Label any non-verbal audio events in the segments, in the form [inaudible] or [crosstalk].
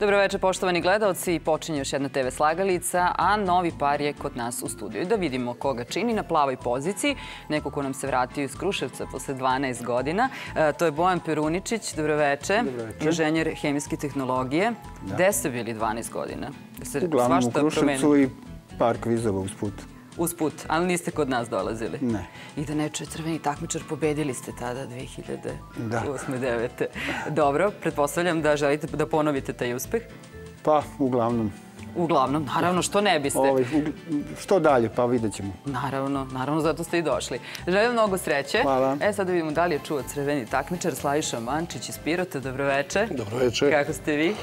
Dobro večer, poštovani gledalci. Počinje još jedna TV slagalica, a novi par je kod nas u studiju. Da vidimo koga čini na plavoj poziciji. Neko ko nam se vratio iz Kruševca posle 12 godina. E, to je Bojan Peruničić. Dobro večer. Inženjer hemijske tehnologije. Gde ste bili 12 godina? Se Uglavnom u Kruševcu i par kvizova usput. Usput, ali niste kod nas dolazili? Ne. I da ne čuje crveni takmičar, pobedili ste tada 2008-2009. Dobro, pretpostavljam da želite da ponovite taj uspeh? Pa, uglavnom. Uglavnom, naravno, što ne biste? Ovaj, što dalje, pa vidjet ćemo. Naravno, naravno, zato ste i došli. Želim mnogo sreće. Hvala. E, sad da vidimo da li je čuo crveni takmičar Slaviša Mančić iz Pirota. Dobro večer. Dobro večer. Kako ste vi?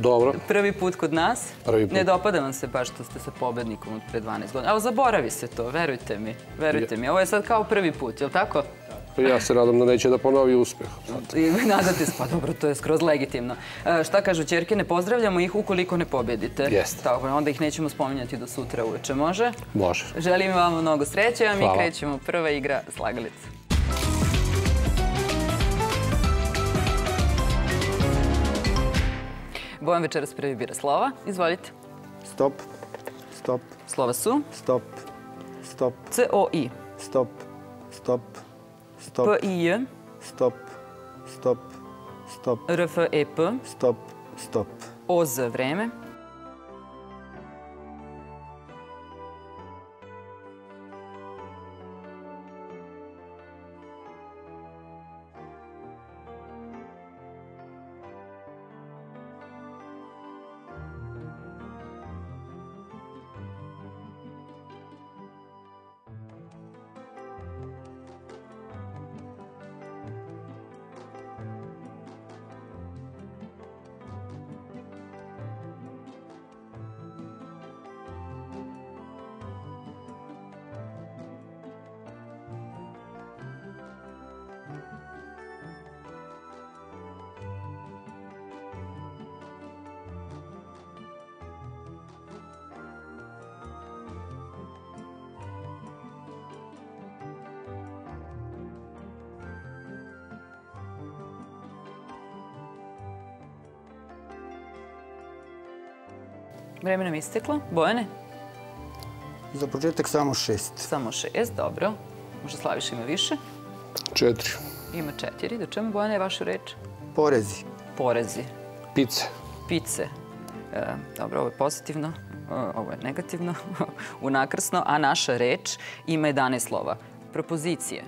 Dobro. Prvi put kod nas. Prvi put. Ne dopada vam se baš što ste sa pobednikom od pre 12 godina. Evo, zaboravi se to, verujte mi. Verujte mi. Ovo je sad kao prvi put, je li tako? Ja se nadam da neće da ponovi uspeh. I nadate se, pa dobro, to je skroz legitimno. E, šta kažu čerke, ne pozdravljamo ih ukoliko ne pobedite. Jeste. Tako, onda ih nećemo spominjati do sutra uveče, može? Može. Želim vam mnogo sreće, a mi Hvala. krećemo. Prva igra Slagalica. Bojan večeras prvi bira slova. Izvolite. Stop, stop, Slova su. Stop, stop, C-O-I, stop, stop, stop, P-I-J, stop, stop, stop, R-F-E-P, stop, stop. O-Z, vreme. Vreme nam isteklo. Bojane? Za početak samo šest. Samo šest, dobro. Možda Slaviša ima više. Četiri. Ima četiri. Da čujemo, Bojane, vašu reč? Porezi. Porezi. Pice. Pice. E, dobro, ovo je pozitivno, e, ovo je negativno, [laughs] unakrsno, a naša reč ima 11 slova. Propozicije.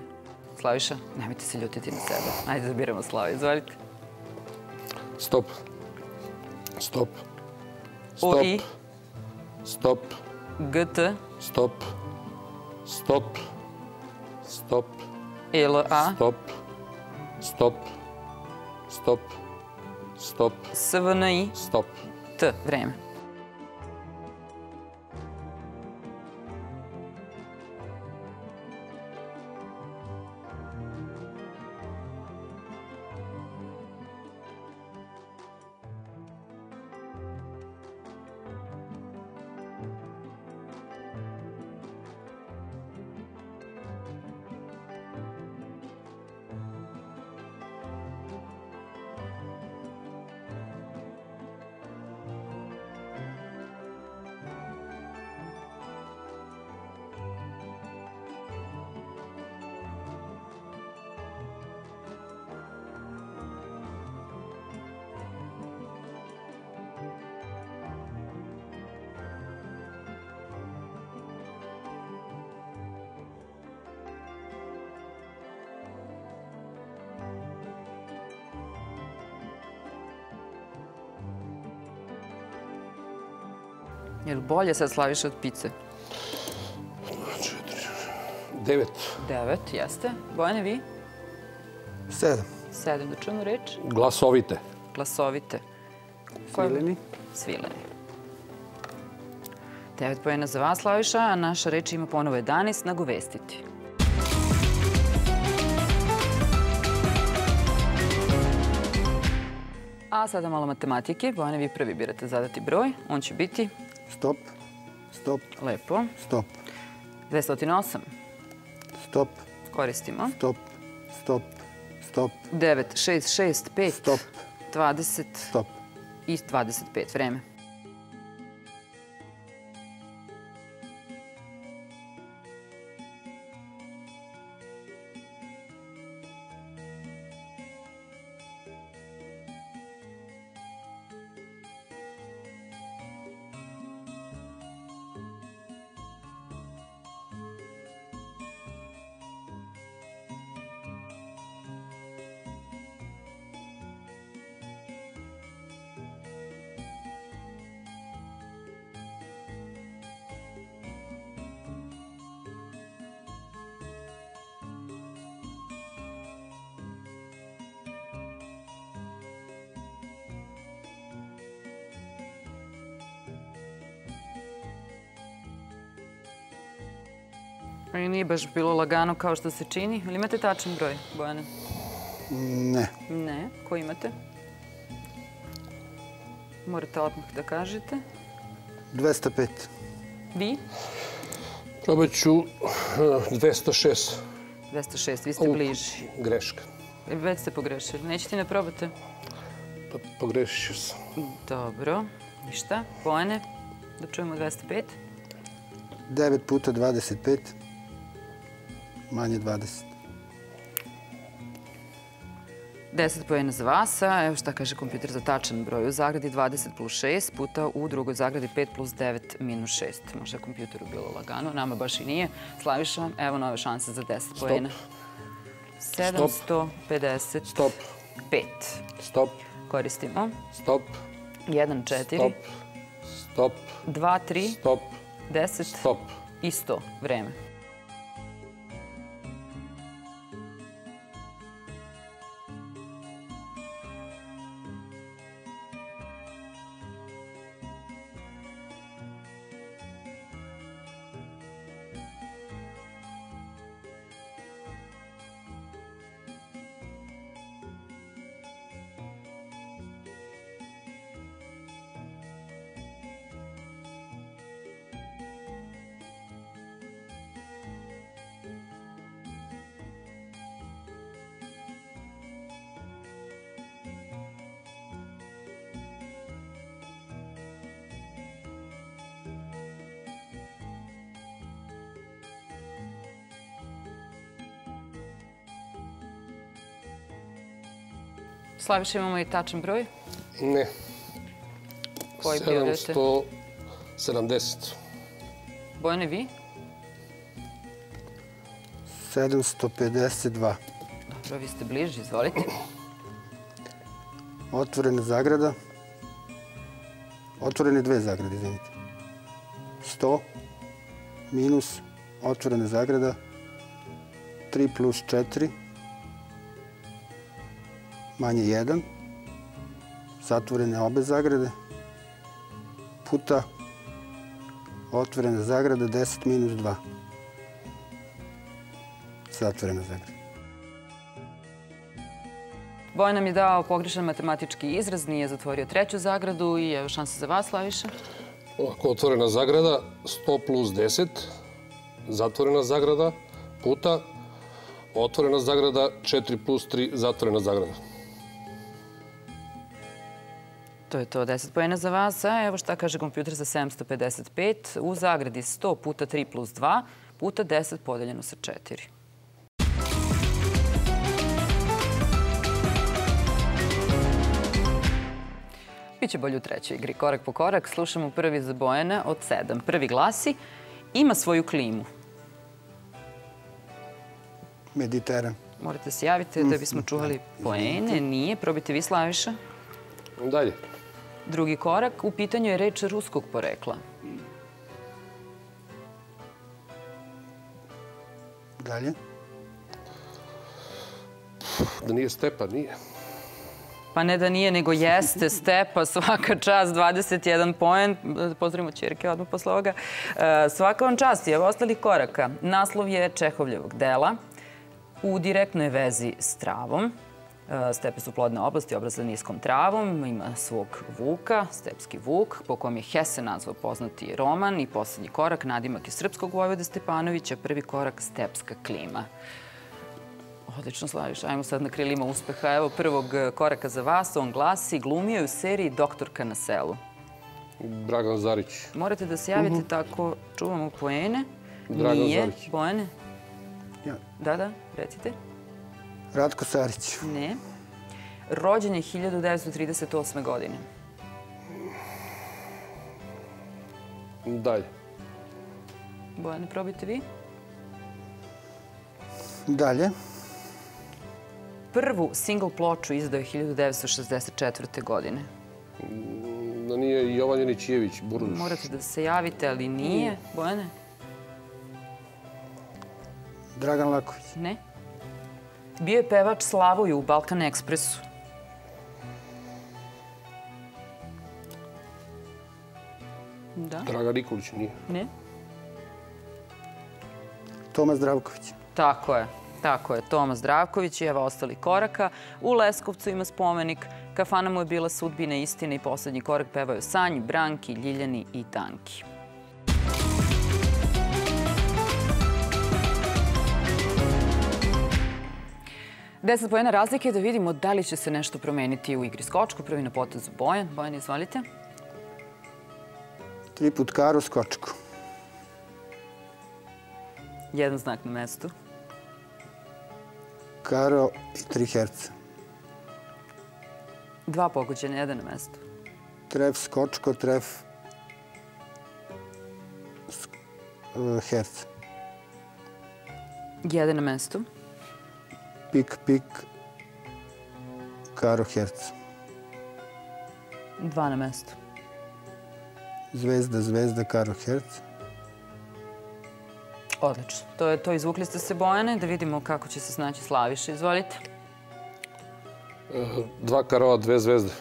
Slaviša, nemojte se ljutiti na sebe. Ajde da biramo Slavi, izvolite. Stop. Stop. ОИ. Стоп. ГТ. Стоп. Стоп. Стоп. ЛА. Стоп. Стоп. Стоп. Стоп. СВНИ. Стоп. Т. Време. Je li bolje sad Slaviša od pice? Četiri. Devet. Devet, jeste. Bojane, vi? Sedam. Sedam, da čujemo reč. Glasovite. Glasovite. Svileni. Svileni. Devet pojena za vas, Slaviša, a naša reč ima ponovo 11, nagovestiti. A sada malo matematike. Bojane, vi prvi birate zadati broj. On će biti Stop, stop, lepo. stop, 208. stop, Koristimo. stop, stop, stop, 9, 6, 6, 5, Stop. 20 stop, i 25 vreme. I nije baš bilo lagano kao što se čini. Ali imate tačan broj, Bojane? Ne. Ne. Ko imate? Morate odmah da kažete. 205. Vi? Probat ću 206. 206, vi ste bliži. Greška. E, već ste pogrešili. Nećete ne probate? Pa pogrešit ću se. Dobro. Ništa. Bojane? Da čujemo 205. 9 puta 25 manje 20. 10 pojena za vas, a evo šta kaže kompjuter za tačan broj. U zagradi 20 plus 6 puta u drugoj zagradi 5 plus 9 minus 6. Možda je kompjuteru bilo lagano, nama baš i nije. Slaviša, evo nove šanse za 10 pojena. 750. Stop. 5. Stop. Koristimo. Stop. 1, 4. Stop. Stop. 2, 3. Stop. 10. Stop. I 100. Vreme. Slaviša, imamo i tačan broj? Ne. Koji prijavljate? 770. Bojane, vi? 752. Dobro, vi ste bliži, izvolite. [clears throat] Otvorena zagrada. Otvorene dve zagrade, izvinite. 100 minus otvorena zagrada 3 plus 4 manje 1, zatvorene obe zagrade, puta otvorena zagrada 10 minus 2. Zatvorena zagrada. Bojan nam je dao pogrešan matematički izraz, nije zatvorio treću zagradu i evo šanse za vas, Slaviša. Ovako, otvorena zagrada 100 plus 10, zatvorena zagrada, puta, otvorena zagrada 4 plus 3, zatvorena zagrada. To je to, 10 pojena za vas. A evo šta kaže kompjuter za 755. U zagradi 100 puta 3 plus 2 puta 10 podeljeno sa 4. Biće bolje u trećoj igri. Korak po korak slušamo prvi za Bojana od 7. Prvi glasi ima svoju klimu. Mediteran. Morate se javiti da bismo čuvali poene. Nije. Probite vi, Slaviša. Dalje. Drugi korak, u pitanju je reč ruskog porekla. Dalje? Da nije stepa, nije. Pa ne da nije, nego jeste stepa, svaka čast, 21 poen. Pozdravimo čerke odmah posle ovoga. E, svaka vam čast, evo ostalih koraka. Naslov je Čehovljevog dela u direktnoj vezi s travom. Stepe su plodne oblasti obraza niskom travom, ima svog vuka, stepski vuk, po kom je Hese nazvao poznati roman i poslednji korak, nadimak je srpskog vojvode Stepanovića, prvi korak stepska klima. Odlično, Slaviš. Ajmo sad na krilima uspeha. Evo prvog e, koraka za vas. On glasi, glumio je u seriji Doktorka na selu. Dragan Zarić. Morate da se javite tako, čuvamo poene. Dragan Nije. Zarić. Ja. Da, da, recite. Ratko Sarić. Ne. Rođen je 1938. godine. Dalje. Bojane, probajte vi. Dalje. Prvu single ploču izdao je 1964. godine. Da nije Jovan Janićijević, Burduš. Morate da se javite, ali nije. Bojane? Dragan Laković. Ne. Bio je pevač Slavoju u Balkan Ekspresu. Da, Dragan Nikolić nije. ne. Toma Zdravković. Tako je. Tako je, Toma Zdravković i evo ostali koraka. U Leskovcu ima spomenik. Kafana mu je bila sudbina istine i poslednji korak pevaju Sanji, Branki, Ljiljani i Tanki. Deset pojena razlike da vidimo da li će se nešto promeniti u igri skočku. Prvi na potezu Bojan. Bojan, izvolite. Tri put Karo Skočko. Jedan znak na mestu. Karo i tri herca. Dva pogođene, jedan na mestu. Tref Skočko, tref e, herca. Jedan na mestu. Pik, pik, Karo herca. Dva na mestu. Zvezda, zvezda, Karo herca. Odlično. To je to. Izvukli ste se Bojane, da vidimo kako će se snaći Slaviša. Izvolite. Dva karova, dve zvezde.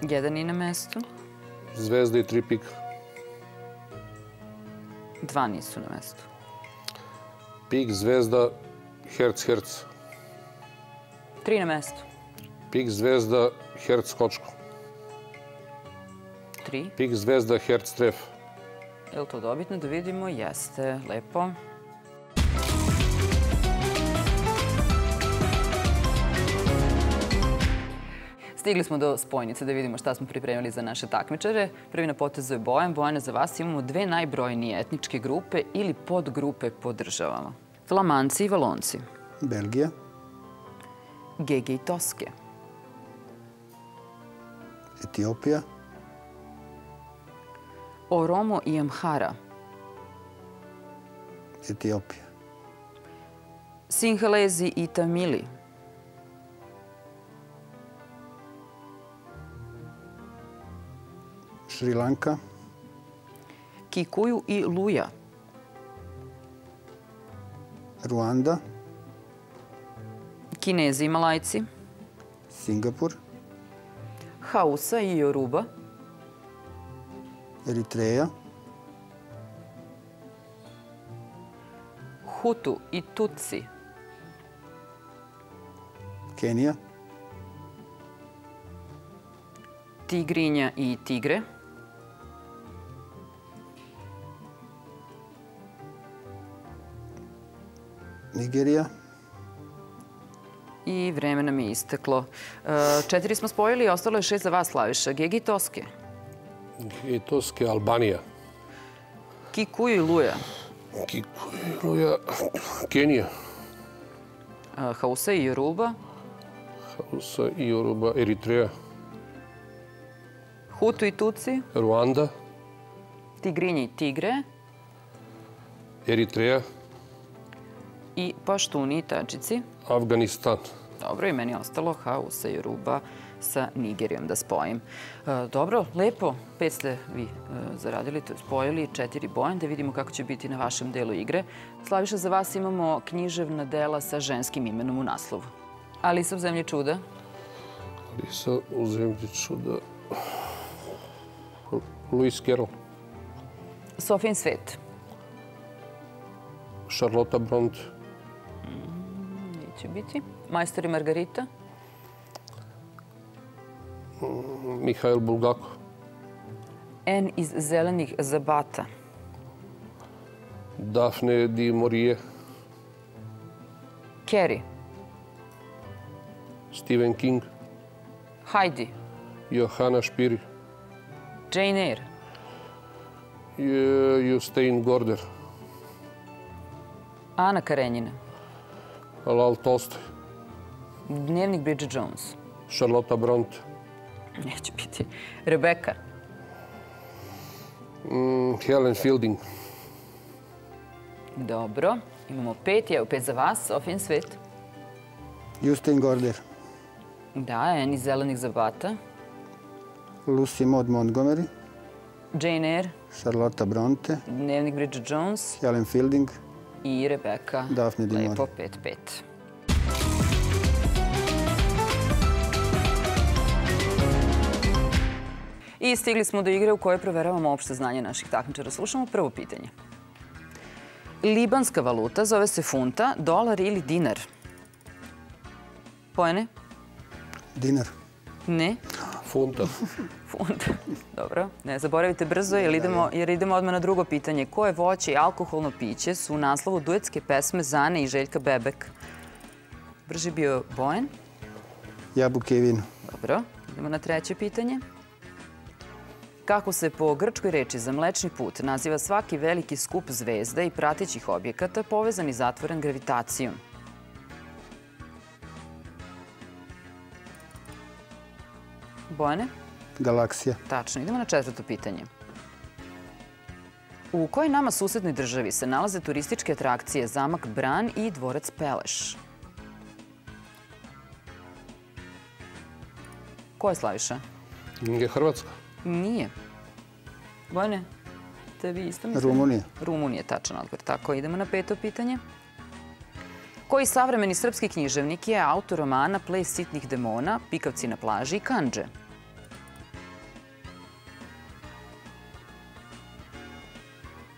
Jedan i na mestu. Zvezda i tri pika. Dva nisu na mestu. Pik, zvezda, herc, herc. Tri na mestu. Pik, zvezda, herc, skočko. Tri. Pik, zvezda, herc, tref. Je li to dobitno da vidimo? Jeste. Lepo. Stigli smo do spojnice da vidimo šta smo pripremili za naše takmičare. Prvi na potezu je Bojan. Bojane, za vas imamo dve najbrojnije etničke grupe ili podgrupe po državama. Flamanci i Valonci. Belgija, Gege i Toske. Etiopija, Oromo i Amhara. Etiopija, Sinhalezi i Tamili. Šrilanka, Kikuju i Luja. Ruanda, Kinezi i Malajci. Singapur, Hausa i Yoruba. Eritreja, Hutu i Tutsi. Kenija, Tigrinja i Tigre. Nigerija, I vreme nam je isteklo. E, Četiri smo spojili i ostalo je šest za vas, Slaviša. Gegi i Toske. I Toske, Albanija. Kikuju i Luja. Kikuja, Kenija. E, Hausa i Yoruba. Hausa i Yoruba, Eritreja. Hutu i Tutsi. Ruanda, Tigrinji i Tigre. Eritreja, I Paštuni i Tačici. Afganistan. Dobro, i meni je ostalo Hausa i Yoruba sa Nigerijom da spojim. E, dobro, lepo. Pet ste vi e, zaradili, to je spojili, četiri bojan, da vidimo kako će biti na vašem delu igre. Slaviša, za vas imamo književna dela sa ženskim imenom u naslovu. Alisa u zemlji čuda. Alisa u zemlji čuda. Louis Carroll. Sofijin svet. Charlotte Bronte. Neće biti. Majstor i Margarita. Mihail Bulgakov. N iz zelenih zabata. Daphne di Maurier. Carrie. Stephen King. Heidi. Johanna Špiri. Jane Eyre. Justein Gorder. Ana Karenjina. Lal Tolstoj. Dnevnik Bridget Jones. Charlotte Bronte. Neće biti. Rebecca. Mm, Helen Fielding. Dobro. Imamo pet. Evo pet za vas. Sofijin svet. Justin Gorder. Da, Eni Zelenih zabata. Lucy Maud Montgomery. Jane Eyre. Charlotte Bronte. Dnevnik Bridget Jones. Helen Fielding. I Rebecca. Daphne Dimori. Lepo, pet, pet. I stigli smo do igre u kojoj proveravamo opšte znanje naših takmičara. Slušamo prvo pitanje. Libanska valuta zove se funta, dolar ili dinar? Pojene? Dinar. Ne. Funta. [laughs] Funta. Dobro. Ne zaboravite brzo jer idemo, jer idemo odmah na drugo pitanje. Koje voće i alkoholno piće su u naslovu duetske pesme Zane i Željka Bebek? Brži bio Bojan. Jabuke i vino. Dobro. Idemo na treće pitanje. Kako se po grčkoj reči za mlečni put naziva svaki veliki skup zvezda i pratećih objekata povezan i zatvoren gravitacijom? Bojane? Galaksija. Tačno. Idemo na četvrto pitanje. U kojoj nama susednoj državi se nalaze turističke atrakcije Zamak Bran i Dvorac Peleš? Ko je Slaviša? Je Hrvatska. Nije. Bojne, tebi isto mislim? Rumunija. Rumunija, tačan odgovor. Tako, idemo na peto pitanje. Koji savremeni srpski književnik je autor romana Ples sitnih demona, Pikavci na plaži i Kanđe?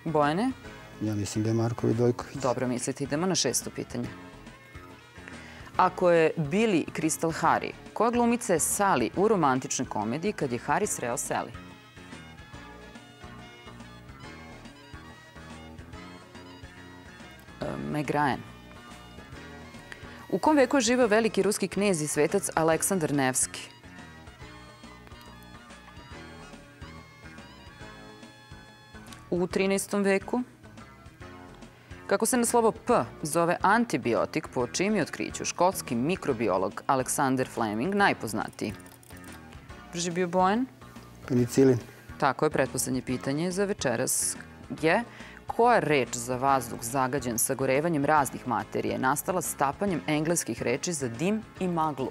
Bojane? Ja mislim da je Marko Vidojković. Dobro mislite, idemo na šesto pitanje. Ako je Billy Crystal Harry, koja glumica je Sally u romantičnoj komediji kad je Harry sreo Sally? E, Meg Ryan. U kom veku je živeo veliki ruski knez i svetac Aleksandar Nevski? U 13. veku. Kako se na slovo P zove antibiotik po čim je otkriću škotski mikrobiolog Alexander Fleming najpoznatiji? Brži bio Bojan? Penicilin. Tako je, pretposlednje pitanje za večeras je koja reč za vazduh zagađen sagorevanjem raznih materije nastala stapanjem engleskih reči za dim i maglu?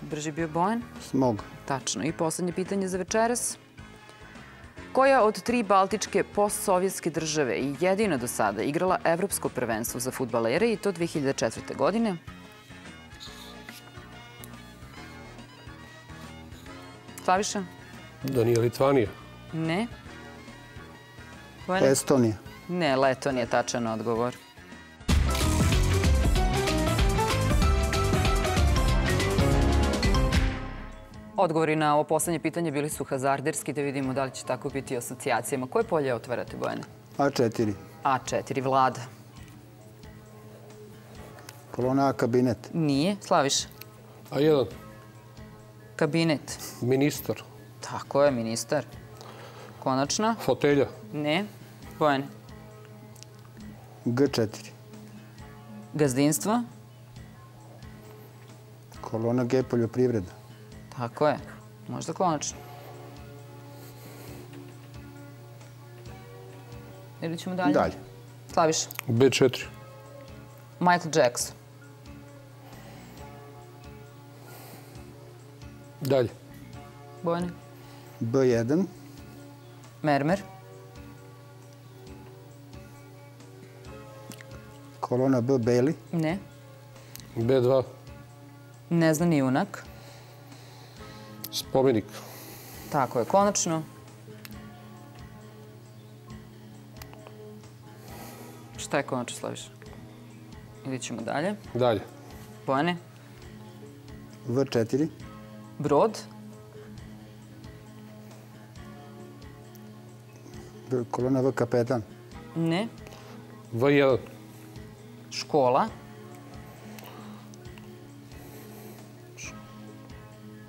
Brži bio Bojan? Smog. Tačno. I poslednje pitanje za večeras. Koja od tri baltičke postsovjetske države i jedina do sada igrala Evropsko prvenstvo za futbalere i to 2004. godine? Slaviša? Da nije Litvanija. Ne. Estonija. Ne, Leton je tačan odgovor. Odgovori na ovo poslednje pitanje bili su hazarderski, da vidimo da li će tako biti asocijacijama. Koje polje otvarate, Bojane? A4. A4, vlada. Kolona A, kabinet. Nije, Slaviša. A1. Kabinet. Ministar. Tako je, ministar. Konačno. Fotelja. Ne. Bojane. G4. Gazdinstvo. Kolona G, poljoprivreda. Tako je. Možda konačno. Ili ćemo dalje? Dalje. Slaviša. B4. Michael Jackson. Dalje. Bojane. B1. Mermer. Kolona B, beli. Ne. B2. Neznani junak. Spomenik. Tako je, konačno. Šta je konačno slaviš? Ili ćemo dalje? Dalje. Bojane? V4. Brod? Kolona V kapetan. Ne. V1. Škola?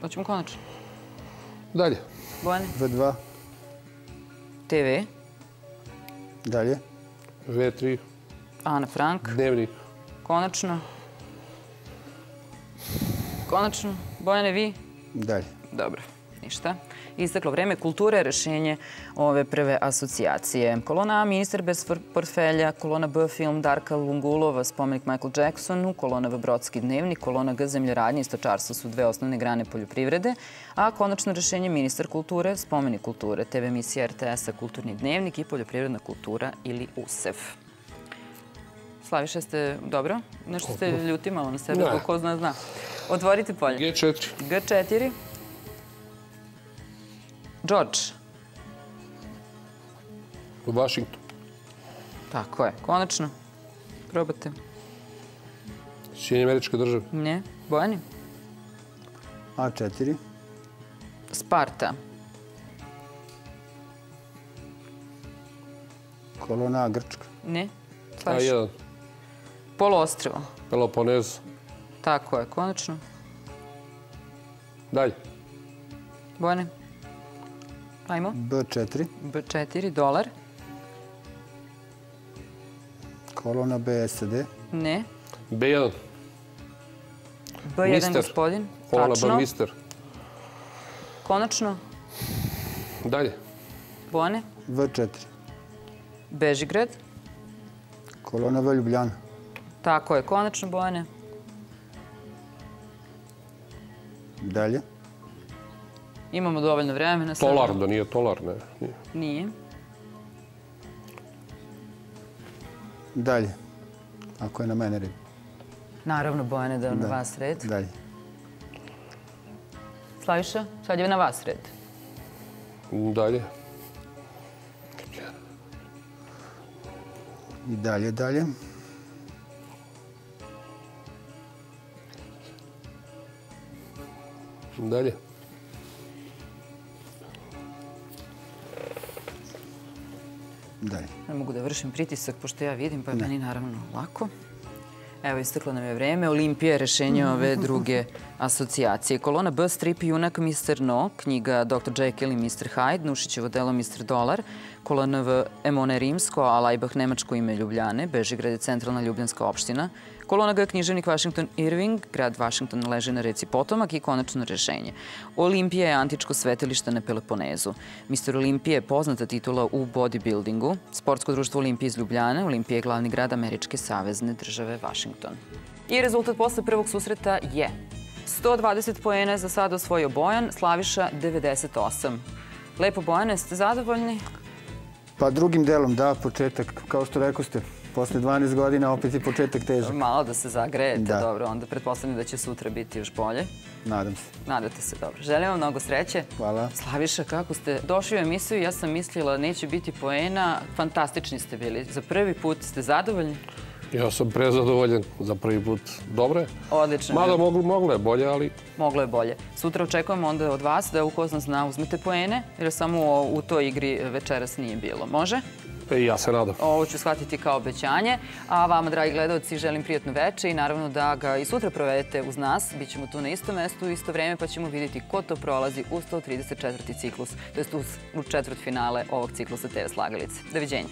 Hoćemo konačno. Dalje. Bojane? V2. TV. Dalje. V3. Ana Frank. Dnevnik. Konačno. Konačno. Bojane, vi? Dalje. Dobro, ništa. Isteklo vreme kulture, rešenje ove prve asocijacije. Kolona A, ministar bez portfelja, kolona B, film Darka Lungulova, spomenik Michael Jacksonu, kolona V, Brodski dnevnik, kolona G, zemljoradnje i stočarstvo su dve osnovne grane poljoprivrede, a konačno rešenje ministar kulture, spomenik kulture, TV emisija RTS-a, kulturni dnevnik i poljoprivredna kultura ili USEF. Slaviša, ste dobro? Nešto ste ljuti malo na sebe, ko zna, zna. Otvorite polje. G4. G4. George. Washington. Tako je. Konačno. Probate. Sjedinje američke države. Ne. Bojani. A4. Sparta. Kolona Grčka. Ne. Slaviš. A1. Poloostrvo. Peloponez. Tako je. Konačno. Dalje. Bojani. Ajmo. B4. B4. Dolar. Kolona B, SAD. Ne. B1. B1 Mister. gospodin. Kolona B, mister. Konačno. Dalje. Bojane. V4. Bežigrad. Kolona V, Ljubljana. Tako je. Konačno, Bojane. Dalje. Imamo dovoljno vremena. Tolar, da nije tolar, ne. Nije. Nije. Dalje. Ako je na mene red. Naravno, Bojane, da je na Da. vas red. Dalje. Slaviša, sad je na vas red. Dalje. I dalje, dalje. Dalje. Ne mogu da vršim pritisak, pošto ja vidim, pa je meni naravno lako. Evo, isteklo nam je vreme. Olimpija je rešenje ove druge asocijacije. Kolona B, strip junak Mr. No, knjiga Dr. Jekyll i Mr. Hyde, Nušićevo delo Mr. Dolar, kolona V, Emone Rimsko, a Lajbah Nemačko ime Ljubljane, Bežigrad je centralna ljubljanska opština, kolona G, književnik Washington Irving, grad Washington leži na reci Potomak i konačno rešenje. Olimpija je antičko svetilište na Peloponezu. Mr. Olimpija je poznata titula u bodybuildingu. Sportsko društvo Olimpije iz Ljubljane. Olimpija je glavni grad Američke savezne države Washington. I rezultat posle prvog susreta je 120 poena za sada osvojio Bojan, Slaviša 98. Lepo Bojane, ste zadovoljni? Pa drugim delom, da, početak, kao što rekao ste, posle 12 godina opet je početak težak. Malo da se zagrejete, Da. dobro, onda pretpostavljam da će sutra biti još bolje. Nadam se. Nadate se dobro. Želim vam mnogo sreće. Hvala. Slaviša, kako ste došli u emisiju? Ja sam mislila neće biti poena. Fantastični ste bili. Za prvi put ste zadovoljni? Ja sam prezadovoljen za prvi put. Dobro je. Odlično. Mada moglo, moglo je bolje, ali Moglo je bolje. Sutra očekujemo onda od vas da u ko zna uzmete poene, jer samo u toj igri večeras nije bilo. Može? e, ja se nadam. Ovo ću shvatiti kao obećanje. A vama, dragi gledalci, želim prijatno veče i naravno da ga i sutra provedete uz nas. Bićemo tu na istom mestu u isto vreme pa ćemo vidjeti ko to prolazi u 134. ciklus, to u četvrt finale ovog ciklusa TV Slagalice. Doviđenja.